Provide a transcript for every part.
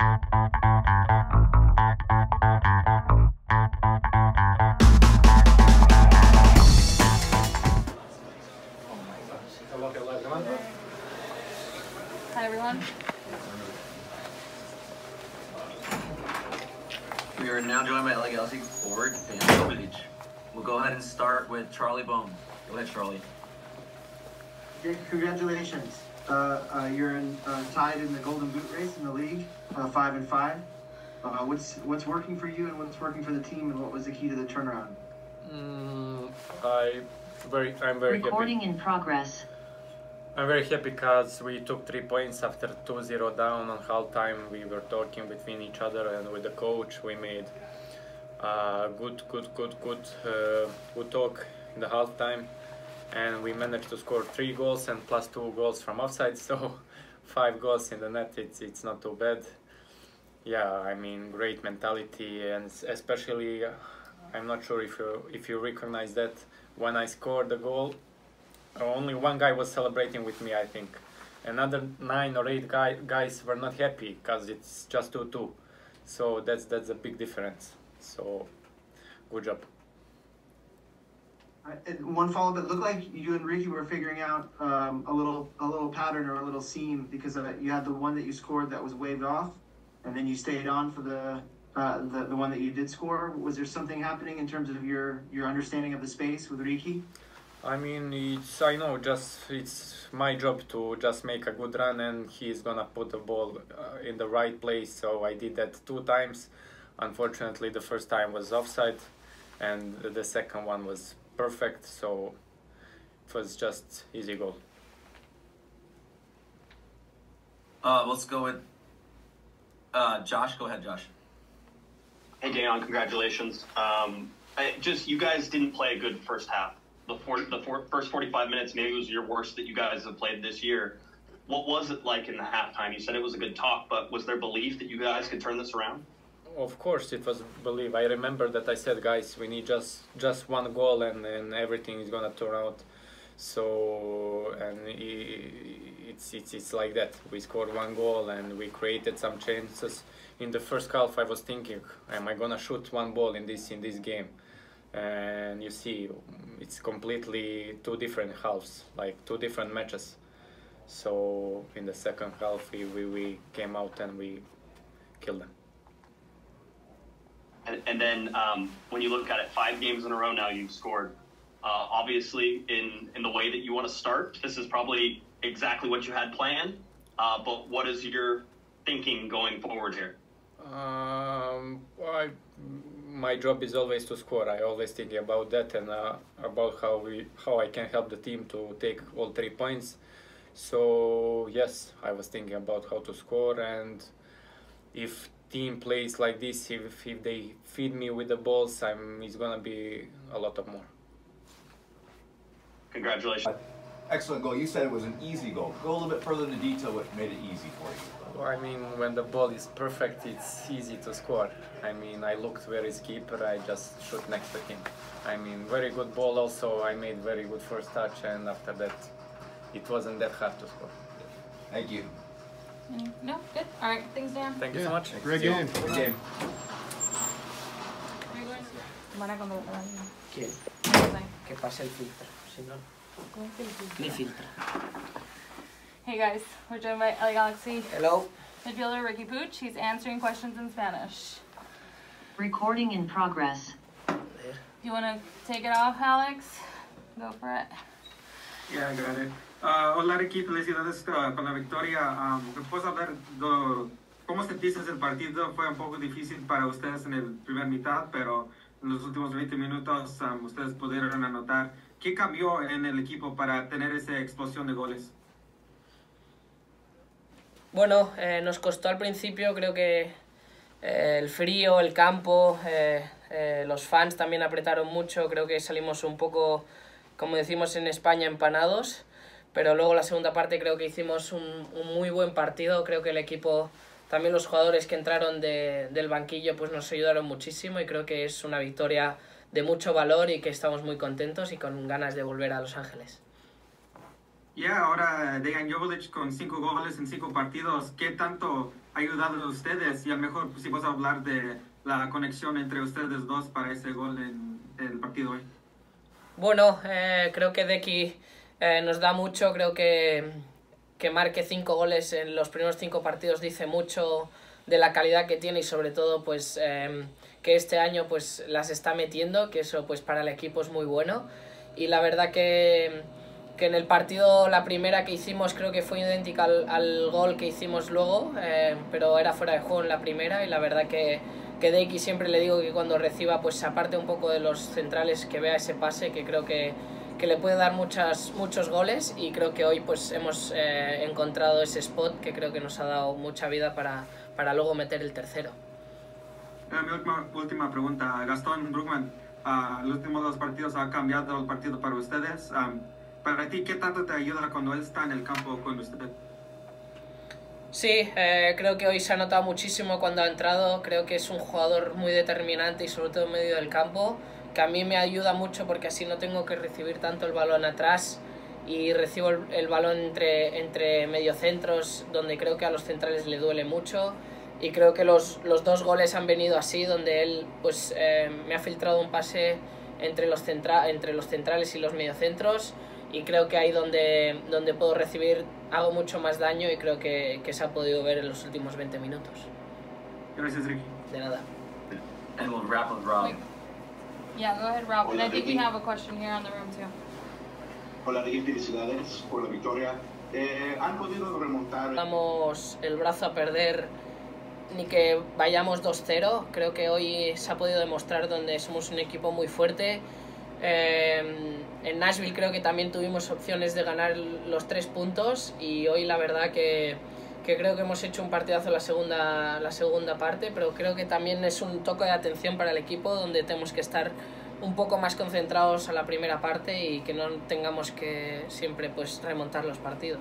Hi, everyone. We are now joined by LA Galaxy forward Dejan Joveljić. We'll go ahead and start with Charlie Bone. Go ahead, Charlie. Congratulations. Uh, uh, you're in, uh, tied in the Golden Boot race in the league, uh, five and five. Uh, what's what's working for you and what's working for the team, and what was the key to the turnaround? Mm, I very, I'm very Recording happy. in progress. I'm very happy because we took three points after 2-0 down on halftime. We were talking between each other and with the coach. We made uh, good, good, good, good, uh, good talk in the halftime, and we managed to score three goals and plus two goals from offside. So five goals in the net. It's it's not too bad. Yeah, I mean great mentality and especially. Uh, I'm not sure if you if you recognize that when I scored the goal, only one guy was celebrating with me. I think another nine or eight guy, guys were not happy because it's just two two. So that's that's a big difference. So good job. One follow up. It looked like you and Ricky were figuring out um, a little a little pattern or a little seam because you had the one that you scored that was waved off, and then you stayed on for the. Uh, the, the one that you did score was there something happening in terms of your your understanding of the space with Ricky? I mean, it's I know just it's my job to just make a good run, and he's gonna put the ball uh, in the right place. So I did that two times. Unfortunately, the first time was offside, and the second one was perfect. So it was just easy goal. Uh, let's go with uh, Josh. Go ahead, Josh. Hey, Dejan, congratulations. Um, I, just you guys didn't play a good first half. The, four, the four, first 45 minutes maybe was your worst that you guys have played this year. What was it like in the halftime? You said it was a good talk, but was there belief that you guys could turn this around? Of course, it was believe. I remember that I said, guys, we need just just one goal, and, and everything is gonna turn out. So and it's it's it's like that. We scored one goal, and we created some chances. In the first half, I was thinking, am I gonna shoot one ball in this in this game? And you see, it's completely two different halves, like two different matches. So in the second half, we, we, we came out and we killed them. And, and then um, when you look at it, five games in a row now you've scored. Uh, obviously, in, in the way that you want to start, this is probably exactly what you had planned. Uh, but what is your thinking going forward here? Um, I, my job is always to score. I always think about that and uh, about how we how I can help the team to take all three points. So yes, I was thinking about how to score and if team plays like this, if if they feed me with the balls, I'm it's gonna be a lot of more. Congratulations. Excellent goal. You said it was an easy goal. Go a little bit further into detail what made it easy for you. I mean, when the ball is perfect, it's easy to score. I mean, I looked where is keeper, I just shoot next to him. I mean, very good ball also. I made very good first touch, and after that, it wasn't that hard to score. Thank you. Any- No, good. All right, thanks, Dan. Thank you so much. Great game. Good game. Are you? Van a contratar ¿Quién? Que pase el filtro. Si no, ¿Cómo que le filtra? ni filtra. Hey guys, we're joined by LA Galaxy Hello. midfielder Ricky Puig. He's answering questions in Spanish. Recording in progress. Joder. You want to take it off, Alex? Go for it. Yeah, I got it. Ah, hola Ricky, felicidades ah, con la victoria. Um, ¿Me puedes hablar de cómo sentiste el partido? Fue un poco difícil para ustedes en el primer mitad, pero en los últimos 20 minutos um, ustedes pudieron anotar. ¿Qué cambió en el equipo para tener esa explosión de goles? Bueno, eh, nos costó al principio, creo que eh, el frío, el campo, eh, eh, los fans también apretaron mucho, creo que salimos un poco, como decimos en España, empanados, pero luego la segunda parte creo que hicimos un, un muy buen partido, creo que el equipo, también los jugadores que entraron de- del banquillo pues nos ayudaron muchísimo y creo que es una victoria de mucho valor y que estamos muy contentos y con ganas de volver a Los Ángeles. Ya, ahora Dejan Jovolic con cinco goles en cinco partidos. ¿Qué tanto ayudado a ustedes y a lo mejor pues, si vas a hablar de la conexión entre ustedes dos para ese gol en el partido hoy. Bueno, eh, creo que Deki eh, nos da mucho, creo que, que marque cinco goles en los primeros cinco partidos dice mucho de la calidad que tiene y sobre todo pues eh, que este año pues las está metiendo, que eso pues para el equipo es muy bueno. Y la verdad que, que en el partido la primera que hicimos creo que fue idéntica al, gol que hicimos luego, eh, pero era fuera de juego en la primera y la verdad que, que Deiki siempre le digo que cuando reciba pues aparte un poco de los centrales que vea ese pase que creo que, que le puede dar muchas, muchos goles y creo que hoy pues hemos eh, encontrado ese spot que creo que nos ha dado mucha vida para, para luego meter el tercero. Eh, mi última, última pregunta, Gastón Brugman, uh, los últimos dos partidos ha cambiado el partido para ustedes. Um, para ti, ¿qué tanto te ayuda cuando él está en el campo con usted? Sí, eh, creo que hoy se ha notado muchísimo cuando ha entrado. Creo que es un jugador muy determinante y sobre todo en medio del campo, que a mí me ayuda mucho porque así no tengo que recibir tanto el balón atrás y recibo el, el balón entre, entre mediocentros, donde creo que a los centrales le duele mucho. Y creo que los, los dos goles han venido así, donde él pues, eh, me ha filtrado un pase entre los, centra entre los centrales y los mediocentros y creo que ahí donde, donde puedo recibir hago mucho más daño y creo que, que se ha podido ver en los últimos 20 minutos. Gracias, Ricky. De nada. And we'll wrap with Rob. Wait. Yeah, go ahead, Rob. And I Hola, think we Ricky. have a question here on the room too. Hola Ricky, felicidades por la victoria. Eh, ¿Han podido remontar? damos el brazo a perder ni que vayamos 2-0. Creo que hoy se ha podido demostrar donde somos un equipo muy fuerte. Eh, en Nashville creo que también tuvimos opciones de ganar los tres puntos y hoy la verdad que, creo que hemos hecho un partidazo la segunda, la segunda parte, pero creo que también es un toque de atención para el equipo donde tenemos que estar un poco más concentrados a la primera parte y que no tengamos que siempre pues remontar los partidos.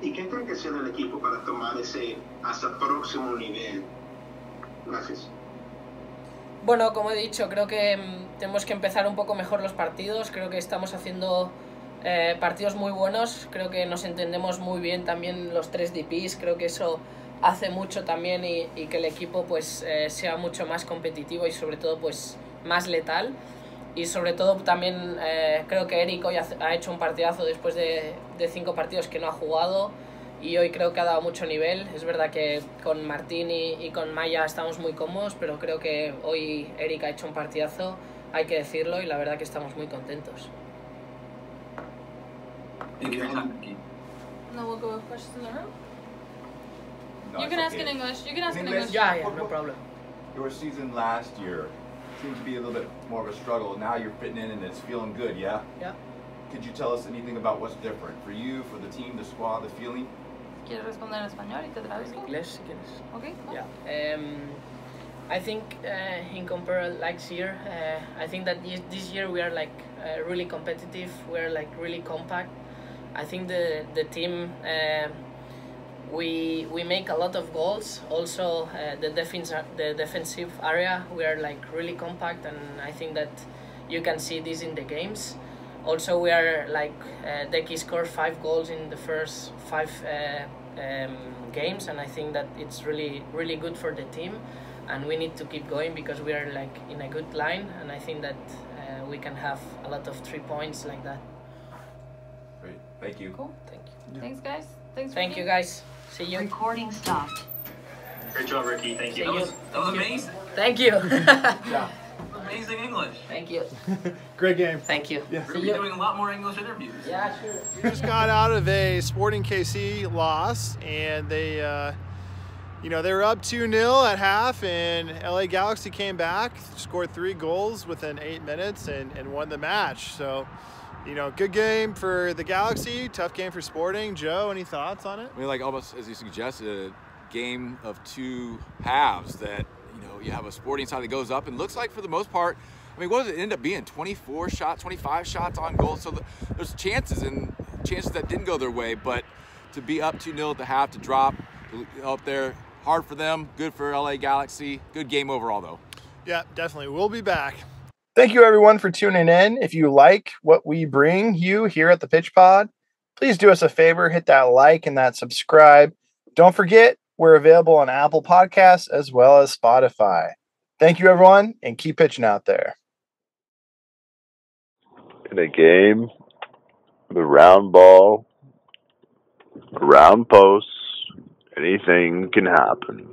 ¿Y qué creen que sea el equipo para tomar ese hasta próximo nivel? Gracias. Bueno, como he dicho, creo que mm, tenemos que empezar un poco mejor los partidos. Creo que estamos haciendo eh, partidos muy buenos. Creo que nos entendemos muy bien también los tres DPs. Creo que eso hace mucho también y, que el equipo pues eh, sea mucho más competitivo y sobre todo pues más letal. Y sobre todo también eh, creo que Eric hoy ha, hecho un partidazo después de, de cinco partidos que no ha jugado y hoy creo que ha dado mucho nivel. Es verdad que con Martín y, y con Maya estamos muy cómodos, pero creo que hoy Eric ha hecho un partidazo, hay que decirlo, y la verdad que estamos muy contentos. Thank you for your time, Ricky. No, we'll go with questions in the room. No, you it's can ask okay. in English. You can ask in, In English. English? Yeah, yeah, no problem. Your season last year seemed to be a little bit more of a struggle. Now you're fitting in and it's feeling good, yeah? Yeah. Could you tell us anything about what's different for you, for the team, the squad, the feeling? ¿Quieres responder en español y te En inglés, si quieres. Okay. cool. Yeah. Um, I think uh, in compare last year, uh, I think that this, this year we are like uh, really competitive. We are like really compact. I think the the team uh, we we make a lot of goals. Also, uh, the defense the defensive area we are like really compact, and I think that you can see this in the games. Also, we are like uh, Deki scored five goals in the first five uh, um, games, and I think that it's really really good for the team, and we need to keep going because we are like in a good line, and I think that uh, we can have a lot of three points like that. Great. Thank you. Cool. Thank you. Thanks, guys. Thanks. Thank Ricky. you guys. See you. Recording stopped. Great job, Ricky. Thank you. See That you. was, that was amazing. Thank you. Yeah. Amazing English. Thank you. Great game. Thank you. We're See gonna be doing a lot more English interviews. Yeah, sure. We just got out of a Sporting KC loss, and they, uh, you know, they were up 2 0 at half, and LA Galaxy came back, scored three goals within eight minutes, and, and won the match. So, you know, good game for the Galaxy, tough game for Sporting. Joe, any thoughts on it? I mean, like almost as you suggested, a game of two halves that, you know, you have a sporting side that goes up and looks like for the most part, I mean, what does it end up being? 24 shots, 25 shots on goal. So the, there's chances and chances that didn't go their way, but to be up 2 0 at the half, to drop up there, hard for them, good for LA Galaxy. Good game overall, though. Yeah, definitely. We'll be back. Thank you, everyone, for tuning in. If you like what we bring you here at the Pitch Pod, please do us a favor hit that like and that subscribe. Don't forget, We're available on Apple Podcasts as well as Spotify. Thank you, everyone, and keep pitching out there. In a game the round ball, round post, anything can happen.